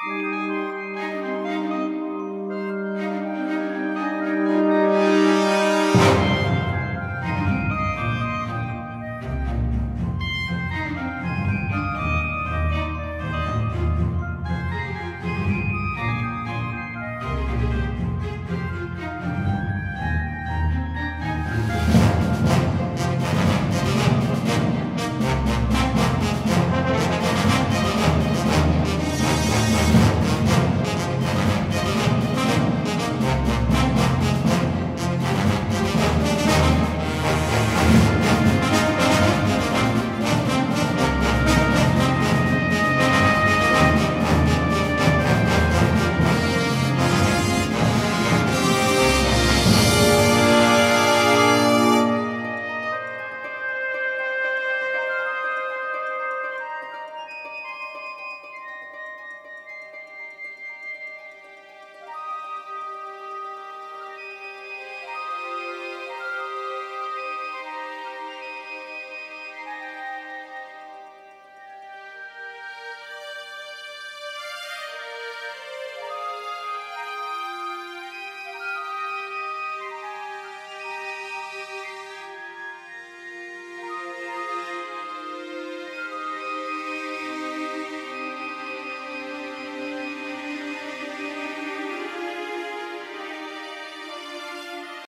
Música